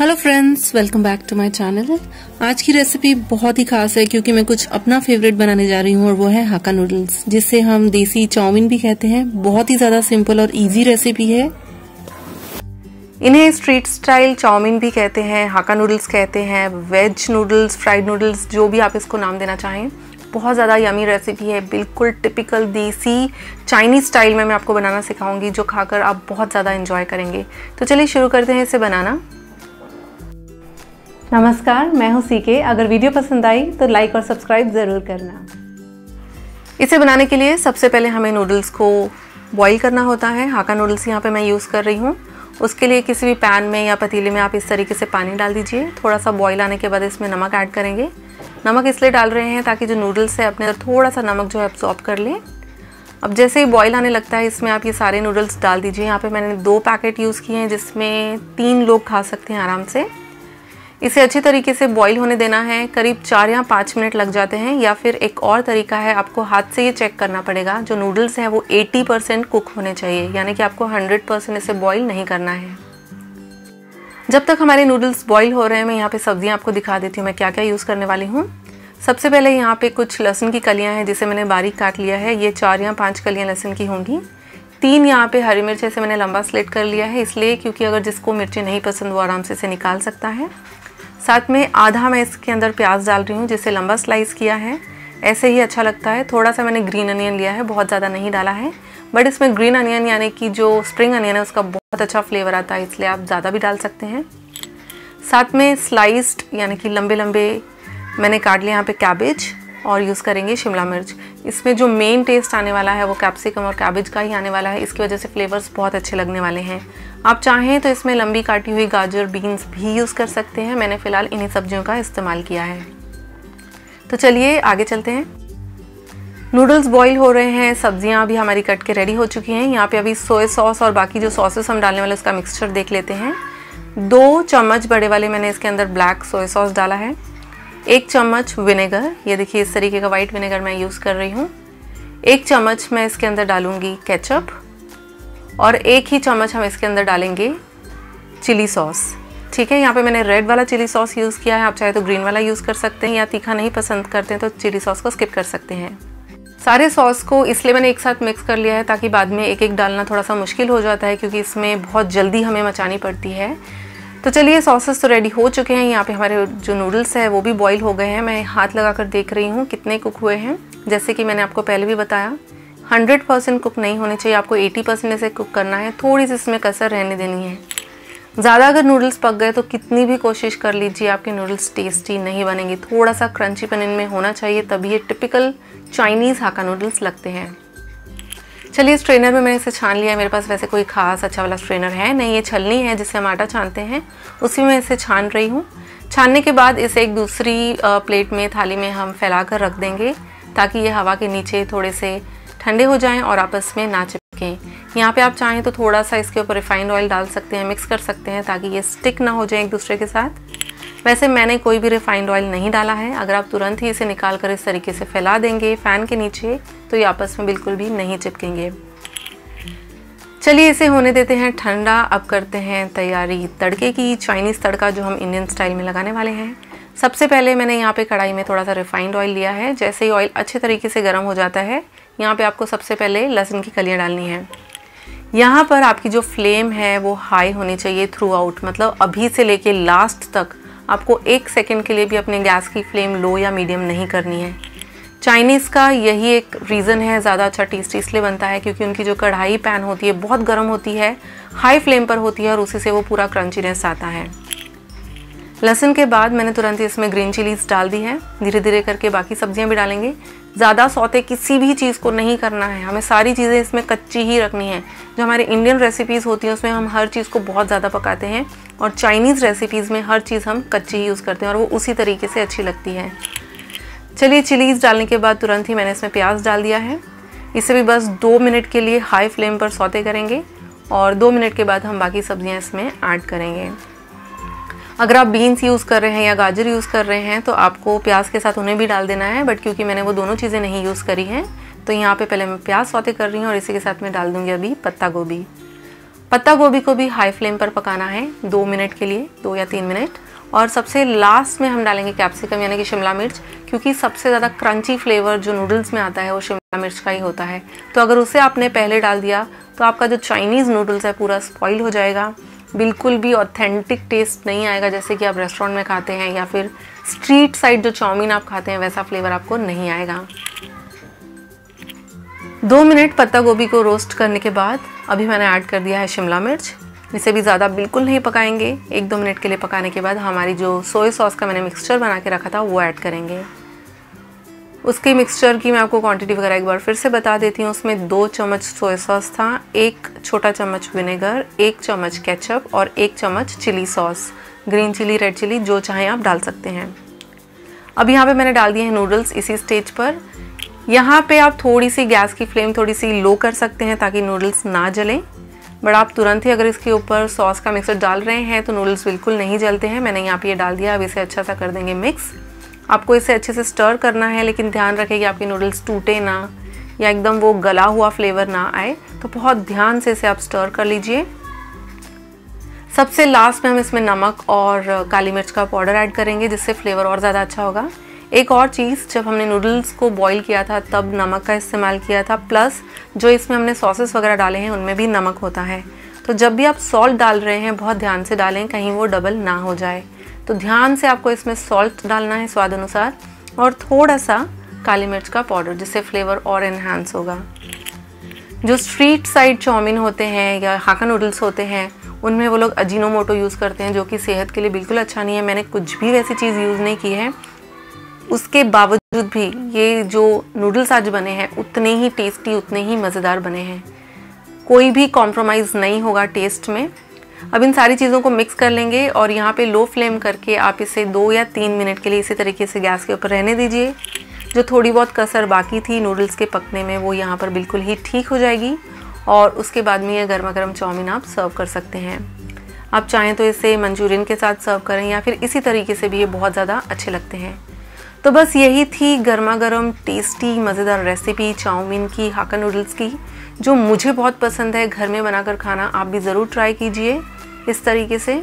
Hello friends welcome back to my channel आज की recipe बहुत ही खास है क्योंकि मैं कुछ अपना फेवरेट बनाने जा रही हूँ और वो है हाका नूडल्स जिसे हम देसी चाउमीन भी कहते हैं। बहुत ही ज़्यादा सिंपल और इजी रेसिपी है। इन्हें स्ट्रीट स्टाइल चाउमीन भी कहते हैं हाका नूडल्स कहते हैं वेज नूडल्स फ्राइड नूडल्स जो भी आप इसको नाम देना चाहें। बहुत ज़्यादा यमी रेसिपी है। बिल्कुल टिपिकल देसी चाइनीज़ स्टाइल में मैं आपको बनाना सिखाऊँगी, जो खाकर आप बहुत ज़्यादा इंजॉय करेंगे। तो चलिए शुरू करते हैं इसे बनाना। नमस्कार, मैं हूँ सीके अगर वीडियो पसंद आई तो लाइक और सब्सक्राइब ज़रूर करना। इसे बनाने के लिए सबसे पहले हमें नूडल्स को बॉईल करना होता है। हाका नूडल्स यहाँ पे मैं यूज़ कर रही हूँ। उसके लिए किसी भी पैन में या पतीले में आप इस तरीके से पानी डाल दीजिए। थोड़ा सा बॉईल आने के बाद इसमें नमक ऐड करेंगे। नमक इसलिए डाल रहे हैं ताकि जो नूडल्स है अपने अंदर थोड़ा सा नमक जो है अब्सॉर्ब कर लें। अब जैसे ही बॉईल आने लगता है, इसमें आप ये सारे नूडल्स डाल दीजिए। यहाँ पे मैंने दो पैकेट यूज़ किए हैं जिसमें तीन लोग खा सकते हैं आराम से। इसे अच्छी तरीके से बॉईल होने देना है। करीब चार या पाँच मिनट लग जाते हैं या फिर एक और तरीका है, आपको हाथ से ये चेक करना पड़ेगा। जो नूडल्स हैं वो 80 परसेंट कुक होने चाहिए, यानी कि आपको 100 परसेंट इसे बॉईल नहीं करना है। जब तक हमारे नूडल्स बॉईल हो रहे हैं, मैं यहाँ पे सब्ज़ियाँ आपको दिखा देती हूँ मैं क्या क्या यूज़ करने वाली हूँ। सबसे पहले यहाँ पे कुछ लहसुन की कलियाँ हैं, जिसे मैंने बारीक काट लिया है। ये चार या पाँच कलियाँ लहसुन की होंगी। तीन यहाँ पे हरी मिर्च ऐसे मैंने लंबा स्लेट कर लिया है, इसलिए क्योंकि अगर जिसको मिर्ची नहीं पसंद, वो आराम से इसे निकाल सकता है। साथ में आधा मैं इसके अंदर प्याज डाल रही हूँ, जिसे लंबा स्लाइस किया है। ऐसे ही अच्छा लगता है। थोड़ा सा मैंने ग्रीन अनियन लिया है, बहुत ज़्यादा नहीं डाला है। बट इसमें ग्रीन अनियन यानी कि जो स्प्रिंग अनियन है, उसका बहुत अच्छा फ्लेवर आता है, इसलिए आप ज़्यादा भी डाल सकते हैं। साथ में स्लाइस्ड यानी कि लंबे लंबे मैंने काट लिया यहाँ पे कैबेज और यूज़ करेंगे शिमला मिर्च। इसमें जो मेन टेस्ट आने वाला है वो कैप्सिकम और कैबेज का ही आने वाला है। इसकी वजह से फ्लेवर्स बहुत अच्छे लगने वाले हैं। आप चाहें तो इसमें लंबी काटी हुई गाजर बीन्स भी यूज़ कर सकते हैं। मैंने फ़िलहाल इन्हीं सब्जियों का इस्तेमाल किया है। तो चलिए आगे चलते हैं। नूडल्स बॉईल हो रहे हैं। सब्ज़ियाँ अभी हमारी कट के रेडी हो चुकी हैं। यहाँ पे अभी सोया सॉस और बाकी जो सॉसेस हम डालने वाले उसका मिक्सचर देख लेते हैं। दो चम्मच बड़े वाले मैंने इसके अंदर ब्लैक सोया सॉस डाला है। एक चम्मच विनेगर। ये देखिए, इस तरीके का वाइट विनेगर मैं यूज़ कर रही हूँ। एक चम्मच मैं इसके अंदर डालूँगी केचप और एक ही चम्मच हम इसके अंदर डालेंगे चिली सॉस ठीक है, यहाँ पे मैंने रेड वाला चिली सॉस यूज़ किया है। आप चाहे तो ग्रीन वाला यूज़ कर सकते हैं या तीखा नहीं पसंद करते हैं तो चिली सॉस को स्किप कर सकते हैं। सारे सॉस को इसलिए मैंने एक साथ मिक्स कर लिया है ताकि बाद में एक एक डालना थोड़ा सा मुश्किल हो जाता है, क्योंकि इसमें बहुत जल्दी हमें मचानी पड़ती है। तो चलिए सॉसेस तो रेडी हो चुके हैं। यहाँ पे हमारे जो नूडल्स है, वो भी बॉईल हो गए हैं। मैं हाथ लगा कर देख रही हूँ कितने कुक हुए हैं। जैसे कि मैंने आपको पहले भी बताया हंड्रेड परसेंट कुक नहीं होने चाहिए। आपको एटी परसेंट इसे कुक करना है। थोड़ी सी इसमें कसर रहने देनी है। ज़्यादा अगर नूडल्स पक गए तो कितनी भी कोशिश कर लीजिए, आपके नूडल्स टेस्टी नहीं बनेंगे। थोड़ा सा क्रंची पन इनमें होना चाहिए, तभी ये टिपिकल चाइनीज़ हाका नूडल्स लगते हैं। चलिए स्ट्रेनर में मैंने इसे छान लिया है। मेरे पास वैसे कोई खास अच्छा वाला स्ट्रेनर है नहीं, ये छलनी है जिससे हम आटा छानते हैं। उसी में इसे छान रही हूँ। छानने के बाद इसे एक दूसरी प्लेट में, थाली में हम फैला कर रख देंगे ताकि ये हवा के नीचे थोड़े से ठंडे हो जाएँ और आपस में ना चिपकें। यहाँ पे आप चाहें तो थोड़ा सा इसके ऊपर रिफाइंड ऑयल डाल सकते हैं मिक्स कर सकते हैं ताकि ये स्टिक ना हो जाए एक दूसरे के साथ। वैसे मैंने कोई भी रिफाइंड ऑयल नहीं डाला है। अगर आप तुरंत ही इसे निकाल कर इस तरीके से फैला देंगे फ़ैन के नीचे तो ये आपस में बिल्कुल भी नहीं चिपकेंगे। चलिए इसे होने देते हैं ठंडा। अब करते हैं तैयारी तड़के की। चाइनीज़ तड़का जो हम इंडियन स्टाइल में लगाने वाले हैं। सबसे पहले मैंने यहाँ पे कढ़ाई में थोड़ा सा रिफाइंड ऑयल लिया है। जैसे ही ऑयल अच्छे तरीके से गर्म हो जाता है, यहाँ पे आपको सबसे पहले लहसुन की कलियाँ डालनी है। यहाँ पर आपकी जो फ्लेम है, वो हाई होनी चाहिए थ्रू आउट मतलब अभी से लेके लास्ट तक। आपको एक सेकेंड के लिए भी अपने गैस की फ्लेम लो या मीडियम नहीं करनी है। चाइनीज़ का यही एक रीज़न है, ज़्यादा अच्छा टेस्ट इसलिए बनता है क्योंकि उनकी जो कढ़ाई पैन होती है, बहुत गर्म होती है हाई फ्लेम पर होती है और उसी से वो पूरा क्रंचीनेस आता है। लहसुन के बाद मैंने तुरंत इसमें ग्रीन चिलीज डाल दी है। धीरे धीरे करके बाकी सब्ज़ियाँ भी डालेंगे। ज़्यादा सौते किसी भी चीज़ को नहीं करना है। हमें सारी चीज़ें इसमें कच्ची ही रखनी है। जो हमारे इंडियन रेसिपीज़ होती हैं, उसमें हम हर चीज़ को बहुत ज़्यादा पकाते हैं। और चाइनीज़ रेसिपीज़ में हर चीज़ हम कच्ची यूज़ करते हैं और वो उसी तरीके से अच्छी लगती है। चलिए चिलीज़ डालने के बाद तुरंत ही मैंने इसमें प्याज डाल दिया है। इसे भी बस दो मिनट के लिए हाई फ्लेम पर सौते करेंगे और दो मिनट के बाद हम बाकी सब्ज़ियाँ इसमें ऐड करेंगे। अगर आप बीन्स यूज़ कर रहे हैं या गाजर यूज़ कर रहे हैं तो आपको प्याज के साथ उन्हें भी डाल देना है बट क्योंकि मैंने वो दोनों चीज़ें नहीं यूज़ करी हैं तो यहाँ पे पहले मैं प्याज सौते कर रही हूँ और इसी के साथ मैं डाल दूँगी अभी पत्ता गोभी। पत्ता गोभी को भी हाई फ्लेम पर पकाना है, दो मिनट के लिए, दो या तीन मिनट और सबसे लास्ट में हम डालेंगे कैप्सिकम यानी कि शिमला मिर्च, क्योंकि सबसे ज़्यादा क्रंची फ्लेवर जो नूडल्स में आता है, वो शिमला मिर्च का ही होता है। तो अगर उसे आपने पहले डाल दिया तो आपका जो चाइनीज़ नूडल्स है, पूरा स्पॉइल हो जाएगा। बिल्कुल भी ऑथेंटिक टेस्ट नहीं आएगा, जैसे कि आप रेस्टोरेंट में खाते हैं, या फिर स्ट्रीट साइड जो चाउमीन आप खाते हैं, वैसा फ्लेवर आपको नहीं आएगा। दो मिनट पत्ता गोभी को रोस्ट करने के बाद अभी मैंने ऐड कर दिया है शिमला मिर्च। इसे भी ज़्यादा बिल्कुल नहीं पकाएँगे। एक दो मिनट के लिए पकाने के बाद हमारी जो सोया सॉस का मैंने मिक्सचर बना के रखा था, वो ऐड करेंगे। उसके मिक्सचर की मैं आपको क्वांटिटी वगैरह एक बार फिर से बता देती हूँ। उसमें दो चम्मच सोया सॉस था, एक छोटा चम्मच विनेगर एक चम्मच केचप और एक चम्मच chilli sauce green chilli red chilli जो चाहें आप डाल सकते हैं। अब यहाँ पे मैंने डाल दिए हैं नूडल्स इसी स्टेज पर। यहाँ पे आप थोड़ी सी गैस की फ्लेम थोड़ी सी लो कर सकते हैं ताकि नूडल्स ना जलें। बट आप तुरंत ही अगर इसके ऊपर सॉस का मिक्सर डाल रहे हैं तो नूडल्स बिल्कुल नहीं जलते हैं। मैंने यहाँ पे ये डाल दिया, अब इसे अच्छा सा कर देंगे मिक्स आपको इसे अच्छे से स्टर करना है, लेकिन ध्यान रखें कि आपके नूडल्स टूटे ना या एकदम वो गला हुआ फ्लेवर ना आए तो बहुत ध्यान से इसे आप स्टर कर लीजिए। सबसे लास्ट में हम इसमें नमक और काली मिर्च का पाउडर ऐड करेंगे, जिससे फ्लेवर और ज़्यादा अच्छा होगा। एक और चीज़, जब हमने नूडल्स को बॉईल किया था, तब नमक का इस्तेमाल किया था प्लस जो इसमें हमने सॉसेस वगैरह डाले हैं, उनमें भी नमक होता है। तो जब भी आप सॉल्ट डाल रहे हैं, बहुत ध्यान से डालें, कहीं वो डबल ना हो जाए। तो ध्यान से आपको इसमें सॉल्ट डालना है स्वाद अनुसार, और थोड़ा सा काली मिर्च का पाउडर जिससे फ्लेवर और इन्हांस होगा। जो स्ट्रीट साइड चाउमीन होते हैं, या हाका नूडल्स होते हैं, उनमें वो लोग अजीनोमोटो यूज़ करते हैं, जो कि सेहत के लिए बिल्कुल अच्छा नहीं है। मैंने कुछ भी वैसी चीज़ यूज़ नहीं की है। उसके बावजूद भी ये जो नूडल्स आज बने हैं, उतने ही टेस्टी उतने ही मज़ेदार बने हैं। कोई भी कॉम्प्रोमाइज़ नहीं होगा टेस्ट में। अब इन सारी चीज़ों को मिक्स कर लेंगे और यहाँ पे लो फ्लेम करके आप इसे दो या तीन मिनट के लिए इसी तरीके से गैस के ऊपर रहने दीजिए। जो थोड़ी बहुत कसर बाकी थी नूडल्स के पकने में, वो यहाँ पर बिल्कुल ही ठीक हो जाएगी और उसके बाद में ये गर्मा गर्म चाउमीन आप सर्व कर सकते हैं। आप चाहें तो इसे मंचूरियन के साथ सर्व करें या फिर इसी तरीके से भी ये बहुत ज़्यादा अच्छे लगते हैं। तो बस यही थी गर्मा गर्म टेस्टी मज़ेदार रेसिपी चाउमीन की हाका नूडल्स की, जो मुझे बहुत पसंद है घर में बनाकर खाना। आप भी ज़रूर ट्राई कीजिए इस तरीके से।